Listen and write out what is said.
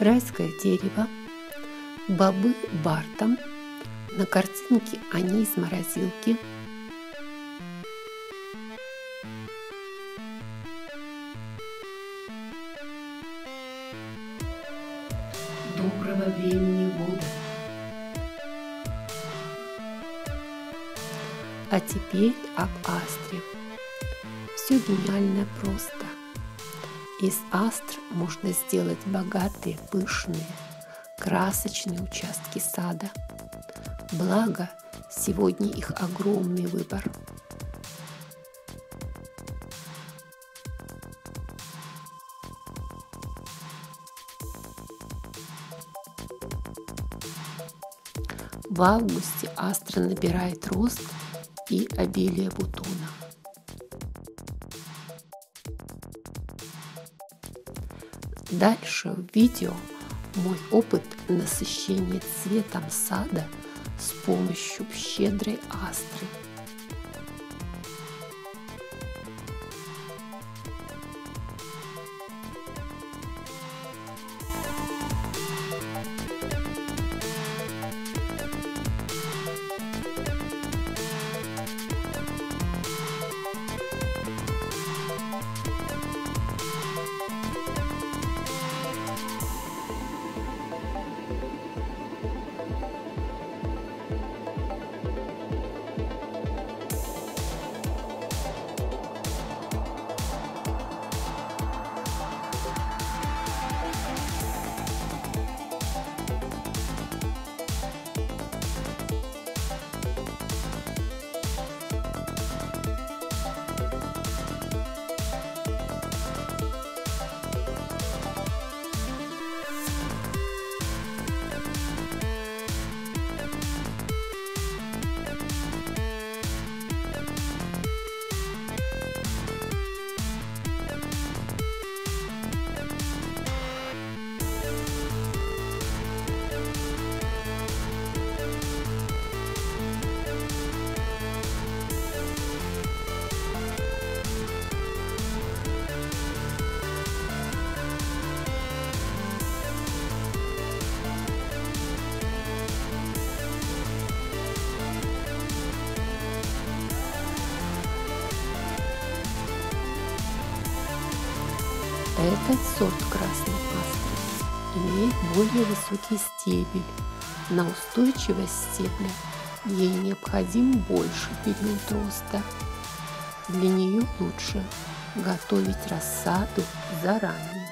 Райское дерево, бобы Бартом, на картинке они из морозилки. Доброго времени года! А теперь об астре. Все гениально просто. Из астр можно сделать богатые, пышные, красочные участки сада. Благо, сегодня их огромный выбор. В августе астра набирает рост и обилие бутона. Дальше в видео мой опыт насыщения цветом сада с помощью щедрой астры. Этот сорт красной астры имеет более высокий стебель. На устойчивость стебля ей необходим больше период роста. Для нее лучше готовить рассаду заранее.